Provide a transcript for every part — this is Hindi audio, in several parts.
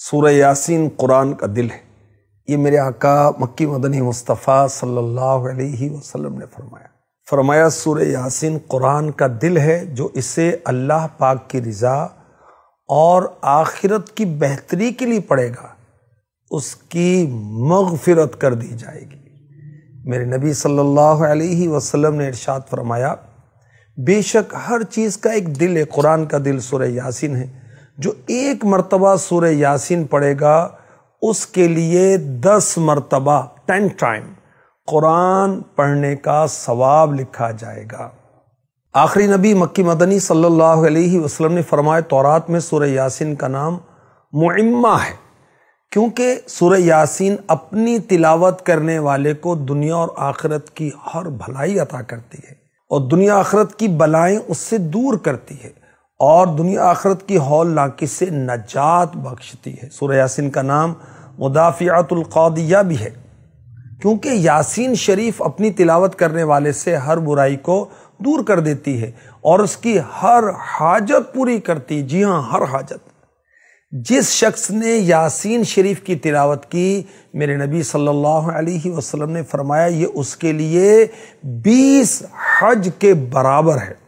सूर यासीन कुरान का दिल है। ये मेरे आका मक्की मदनी मुस्तफ़ा सल्लल्लाहु अलैहि वसल्लम ने फरमाया। फरमाया सूर यासीन कुरान का दिल है जो इसे अल्लाह पाक की रज़ा और आखिरत की बेहतरी के लिए पड़ेगा उसकी मगफिरत कर दी जाएगी। मेरे नबी सल्लल्लाहु अलैहि वसल्लम ने इरशाद फरमाया, बेशक हर चीज़ का एक दिल है। कुरान का दिल सुर यासिन है। जो एक मरतबा सूर यासिन पढ़ेगा, उसके लिए दस मरतबा टेन टाइम कुरान पढ़ने का सवाब लिखा जाएगा। आखिरी नबी मक्की मदनी सल्लल्लाहु अलैहि वसल्लम ने फरमाया, तौरात में सूर्य यासिन का नाम मुइम्मा है, क्योंकि सूर्य यासीन अपनी तिलावत करने वाले को दुनिया और आखिरत की हर भलाई अता करती है, और दुनिया आखिरत की बलाएँ उससे दूर करती है। और दुनिया आखरत की हौल नाकी से नजात बख्शती है। सूर्य यासिन का नाम मुदाफ़ियातुल्क़ौदिया भी है। क्योंकि यासीन शरीफ अपनी तिलावत करने वाले से हर बुराई को दूर कर देती है और उसकी हर हाजत पूरी करती जी हाँ हर हाजत। जिस शख्स ने यासीन शरीफ की तिलावत की, मेरे नबी सल्लल्लाहु अलैहि वसल्लम ने फरमाया, ये उसके लिए बीस हज के बराबर है।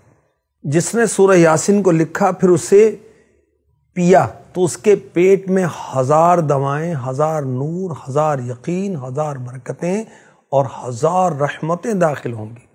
जिसने सूरह यासिन को लिखा, फिर उसे पिया तो उसके पेट में हज़ार दवाएँ, हज़ार नूर, हज़ार यकीन, हज़ार बरकतें और हज़ार रहमतें दाखिल होंगी।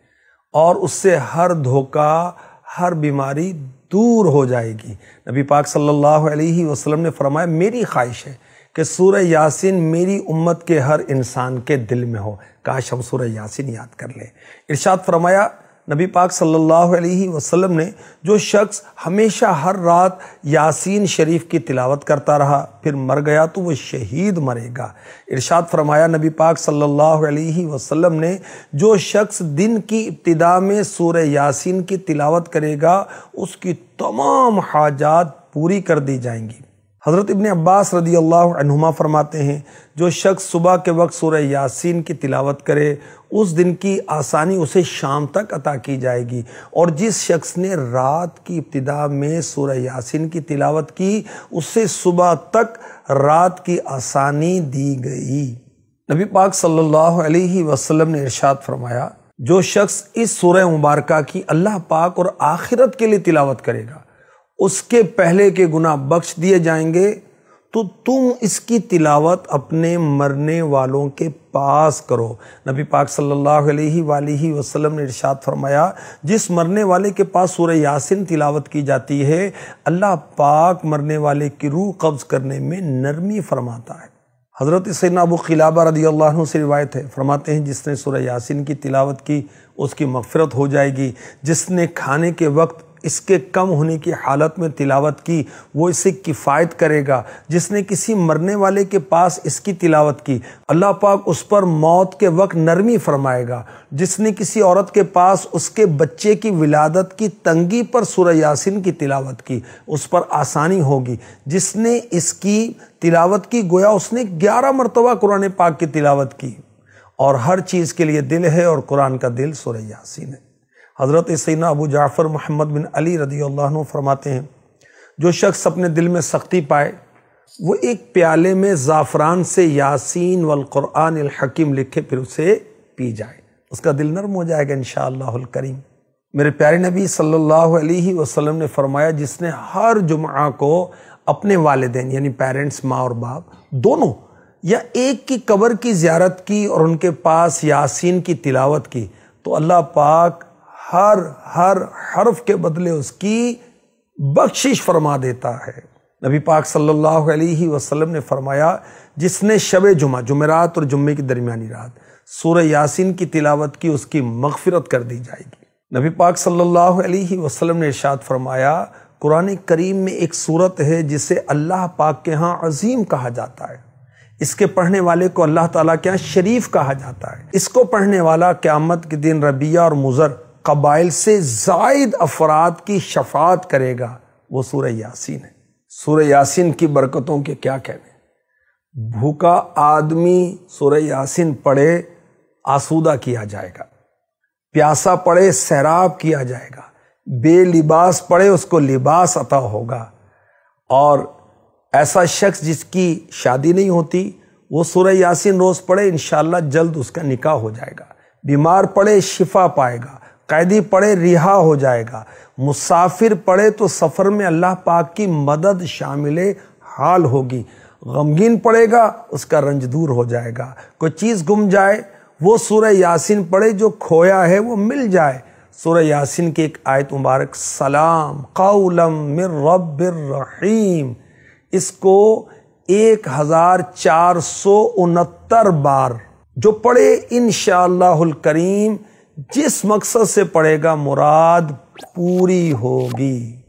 और उससे हर धोखा, हर बीमारी दूर हो जाएगी। नबी पाक सल्लल्लाहु अलैहि वसल्लम ने फरमाया, मेरी ख्वाहिश है कि सूरह यासिन मेरी उम्मत के हर इंसान के दिल में हो। काश हम सूरह यासिन याद कर लें। इरशाद फरमाया नबी पाक सल्लल्लाहु अलैहि वसल्लम ने जो शख्स हमेशा हर रात यासीन शरीफ की तिलावत करता रहा, फिर मर गया तो वो शहीद मरेगा। इरशाद फरमाया, नबी पाक सल्लल्लाहु अलैहि वसल्लम ने जो शख्स दिन की इब्तिदा में सूर यासीन की तिलावत करेगा, उसकी तमाम हाजात पूरी कर दी जाएँगी। हज़रत इबन अब्बास रदी अल्लाह फरमाते हैं, जो शख्स सुबह के वक्त सूर्य यासीन की तिलावत करे, उस दिन की आसानी उसे शाम तक अता की जाएगी। और जिस शख्स ने रात की इब्तदा में सूर्य यासीन की तिलावत की उससे सुबह तक रात की आसानी दी गई। नबी पाक सल्लल्लाहु अलैहि वसल्लम ने इरशाद फरमाया, जो शख्स इस सूर्य मुबारक की अल्लाह पाक और आखिरत के लिए तिलावत करेगा उसके पहले के गुना बख्श दिए जाएँगे तो तुम इसकी तिलावत अपने मरने वालों के पास करो। नबी पाक सल्लल्लाहु अलैहि वसल्लम ने इरशाद फरमाया, जिस मरने वाले के पास सूरह यासिन तिलावत की जाती है, अल्लाह पाक मरने वाले की रूह कब्ज करने में नरमी फरमाता है। हज़रत सैन अबू खिलाबा रदी अल्लाह से रिवायत है, फरमाते हैं, जिसने सूरह यासिन की तिलावत की, उसकी मगफरत हो जाएगी। जिसने खाने के वक्त इसके कम होने की हालत में तिलावत की, वो इसे किफ़ायत करेगा। जिसने किसी मरने वाले के पास इसकी तिलावत की, अल्लाह पाक उस पर मौत के वक्त नरमी फरमाएगा। जिसने किसी औरत के पास उसके बच्चे की विलादत की तंगी पर सुर यासिन की तिलावत की, उस पर आसानी होगी। जिसने इसकी तिलावत की, गोया उसने ग्यारह मरतबा कुरान पाक की तिलावत की। और हर चीज़ के लिए दिल है और कुरान का दिल सुर यासिन है। हज़रत सैना अबू जाफ़र मोहम्मद बिन अली रदी अल्लाह फरमाते हैं, जो शख्स अपने दिल में सख्ती पाए, वो एक प्याले में ज़ाफ़रान से यासीन वलक़ुरान हकीम लिखे फिर उसे पी जाए। उसका दिल नरम हो जाएगा इन करीम। मेरे प्यारे नबी सल्लल्लाहु अलैहि वसल्लम ने फरमाया, जिसने हर जुमा को अपने वालदेन, यानी पेरेंट्स, माँ और बाप, दोनों, या एक की कब्र की ज्यारत की और उनके पास यासीन की तिलावत की तो अल्लाह पाक हर हर हर्फ के बदले उसकी बख्शिश फरमा देता है। नबी पाक सल्लल्लाहु अलैहि वसल्लम ने फरमाया, जिसने शब जुमा जुमेरात और जुम्मे की दरमियानी रात सूर यासिन की तिलावत की उसकी मगफिरत कर दी जाएगी। नबी पाक सल्लल्लाहु अलैहि वसल्लम ने इरशाद फरमाया, कुरान करीम में एक सूरत है जिसे अल्लाह पाक के यहाँ अजीम कहा जाता है। इसके पढ़ने वाले को अल्लाह ताला के यहाँ शरीफ कहा जाता है। इसको पढ़ने वाला क़्यामत के दिन रबिया और मुज़र कबाइल से जायद अफराद की शफात करेगा, वो सूर्य यासीन है। सूर्य यासीन की बरकतों के क्या कहने भूखा आदमी सूर्य यासीन पढ़े, आसूदा किया जाएगा। प्यासा पड़े सैराब किया जाएगा। बेलिबास पड़े उसको लिबास अता होगा। और ऐसा शख्स जिसकी शादी नहीं होती, वो सूर्य यासीन रोज पढ़े, इंशाल्लाह जल्द उसका निकाह हो जाएगा। बीमार पड़े शिफा पाएगा। कैदी पड़े, रिहा हो जाएगा। मुसाफिर पड़े तो सफ़र में अल्लाह पाक की मदद शामिल हाल होगी। गमगीन पड़ेगा, उसका रंज दूर हो जाएगा। कोई चीज़ गुम जाए, वो सूरह यासिन पढ़े जो खोया है, वो मिल जाए। सूरह यासिन की एक आयत मुबारक, सलाम, कौलम मिर रब्बिर रहीम। इसको एक हज़ार चार सौ उनहत्तर बार, जो पढ़े इन करीम जिस मकसद से पढ़ेगा मुराद पूरी होगी।